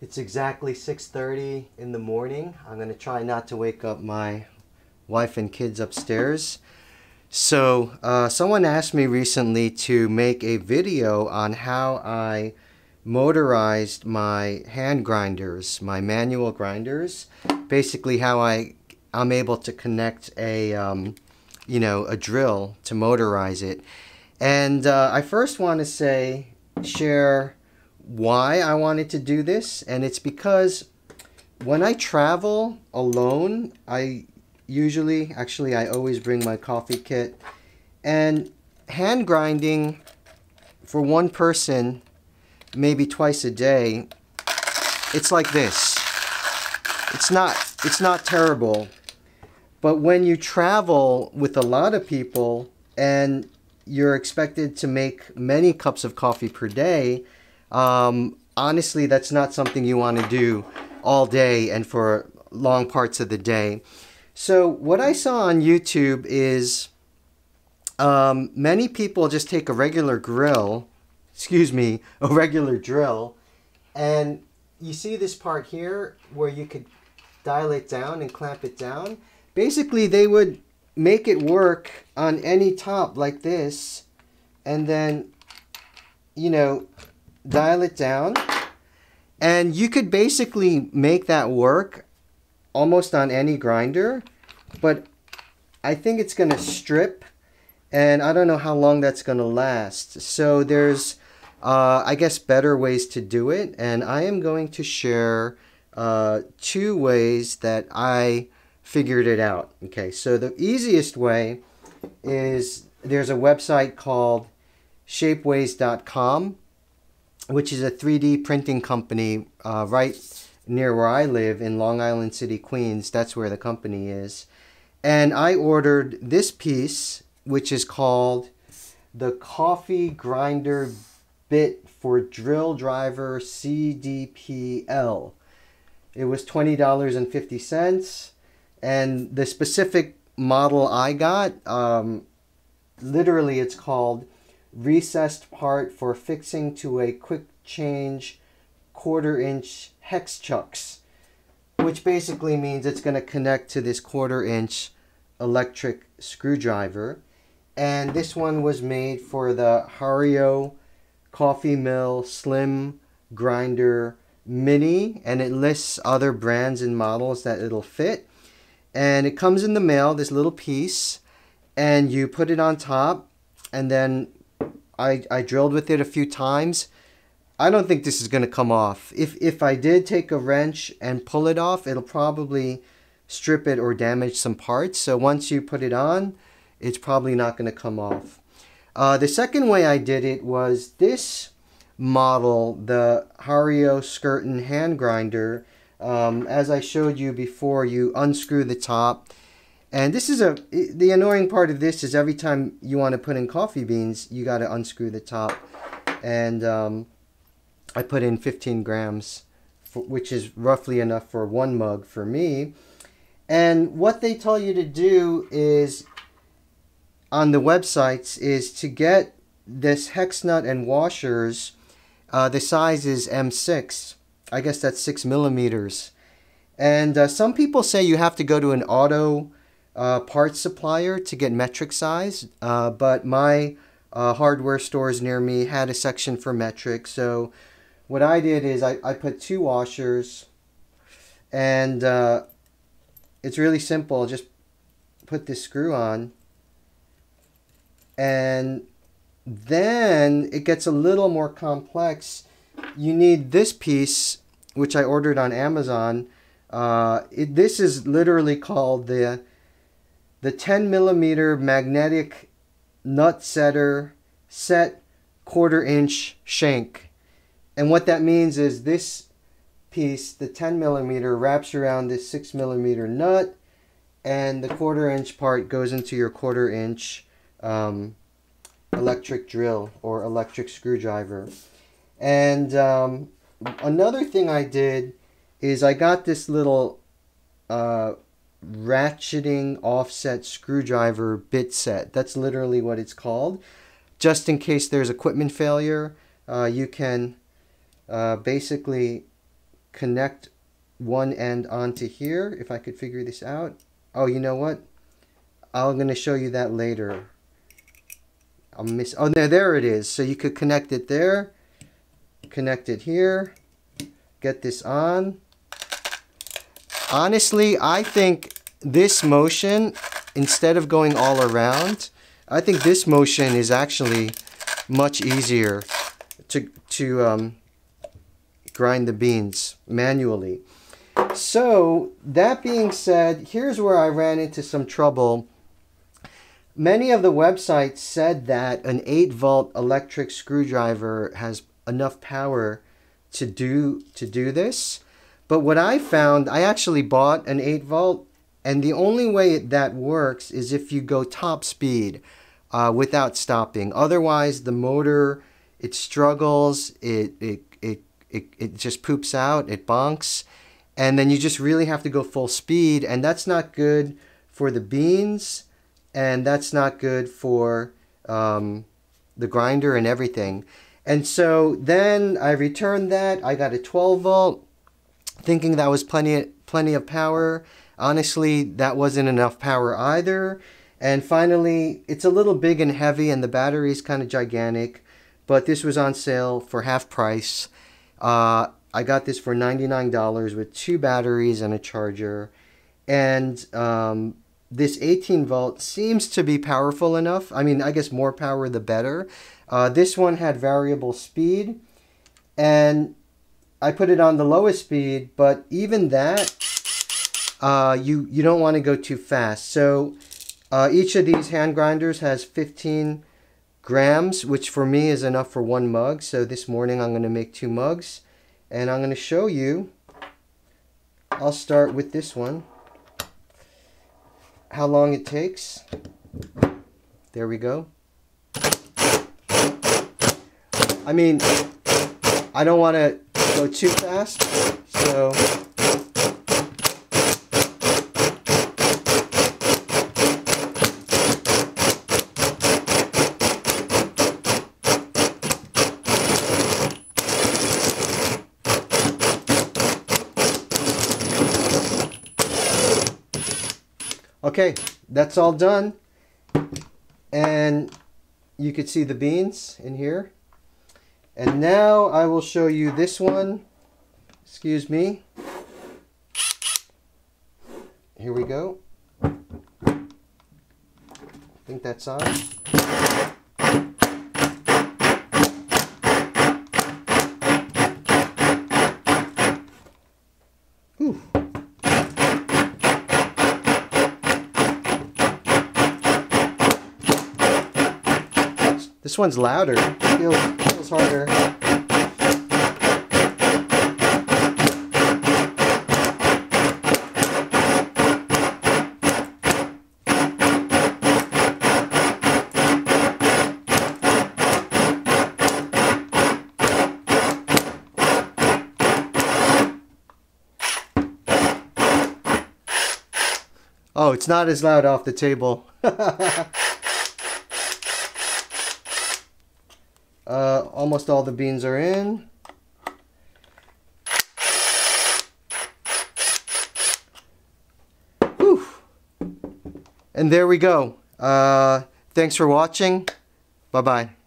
It's exactly 6:30 in the morning. I'm going to try not to wake up my wife and kids upstairs. So, uh, someone asked me recently to make a video on how I motorized my hand grinders, my manual grinders. Basically, how I I'm able to connect a um, you know a drill to motorize it. And uh, I first want to say share why I wanted to do this, and it's because when I travel alone, I usually, actually, I always bring my coffee kit, and hand grinding for one person, maybe twice a day, it's like this. It's not, it's not terrible, but when you travel with a lot of people and you're expected to make many cups of coffee per day, um, honestly, that's not something you want to do all day and for long parts of the day. So, what I saw on YouTube is um, many people just take a regular grill, excuse me, a regular drill, and you see this part here where you could dial it down and clamp it down. Basically, they would make it work on any top like this, and then, you know, dial it down. And you could basically make that work almost on any grinder, but I think it's going to strip and I don't know how long that's going to last. So there's, uh, I guess, better ways to do it, and I am going to share uh, two ways that I figured it out. Okay, so the easiest way is there's a website called shapeways.com which is a 3D printing company uh, right near where I live in Long Island City, Queens. That's where the company is. And I ordered this piece, which is called the Coffee Grinder Bit for Drill Driver CDPL. It was $20.50. And the specific model I got, um, literally, it's called recessed part for fixing to a quick change quarter inch hex chucks, which basically means it's going to connect to this quarter inch electric screwdriver. And this one was made for the Hario Coffee Mill Slim Grinder Mini, and it lists other brands and models that it'll fit. And it comes in the mail, this little piece, and you put it on top, and then I, I drilled with it a few times. I don't think this is going to come off. If, if I did take a wrench and pull it off, it'll probably strip it or damage some parts. So once you put it on, it's probably not going to come off. Uh, the second way I did it was this model, the Hario Skerton hand grinder. Um, as I showed you before, you unscrew the top and this is a, the annoying part of this is every time you want to put in coffee beans, you got to unscrew the top. And um, I put in 15 grams, for, which is roughly enough for one mug for me. And what they tell you to do is, on the websites, is to get this hex nut and washers. Uh, the size is M6. I guess that's 6 millimeters. And uh, some people say you have to go to an auto uh, parts supplier to get metric size, uh, but my uh, hardware stores near me had a section for metric. So what I did is I, I put two washers and uh, it's really simple. Just put this screw on and then it gets a little more complex. You need this piece, which I ordered on Amazon. Uh, it, this is literally called the the 10 millimeter magnetic nut setter set quarter inch shank. And what that means is this piece, the 10 millimeter, wraps around this 6 millimeter nut, and the quarter inch part goes into your quarter inch um, electric drill or electric screwdriver. And um, another thing I did is I got this little uh, ratcheting offset screwdriver bit set. That's literally what it's called. Just in case there's equipment failure, uh, you can uh, basically connect one end onto here, if I could figure this out. Oh, you know what? I'm going to show you that later. I'll miss. Oh, there, there it is. So you could connect it there, connect it here, get this on. Honestly, I think this motion, instead of going all around, I think this motion is actually much easier to, to um, grind the beans manually. So, that being said, here's where I ran into some trouble. Many of the websites said that an 8 volt electric screwdriver has enough power to do to do this. But what I found, I actually bought an 8 volt and the only way that works is if you go top speed uh, without stopping. Otherwise, the motor, it struggles, it, it, it, it, it just poops out, it bonks. And then you just really have to go full speed. And that's not good for the beans. And that's not good for um, the grinder and everything. And so then I returned that. I got a 12 volt, thinking that was plenty, plenty of power. Honestly, that wasn't enough power either. And finally, it's a little big and heavy, and the battery is kind of gigantic. But this was on sale for half price. Uh, I got this for $99 with two batteries and a charger. And um, this 18 volt seems to be powerful enough. I mean, I guess more power the better. Uh, this one had variable speed. And I put it on the lowest speed, but even that, uh, you, you don't want to go too fast. So uh, each of these hand grinders has 15 grams, which for me is enough for one mug. So this morning I'm going to make two mugs. And I'm going to show you, I'll start with this one, how long it takes. There we go. I mean, I don't want to go too fast, so Okay, that's all done. And you could see the beans in here. And now I will show you this one. Excuse me. Here we go. I think that's on. This one's louder. Feels harder. Oh, it's not as loud off the table. Uh, almost all the beans are in. Whew. And there we go. Uh, thanks for watching. Bye-bye.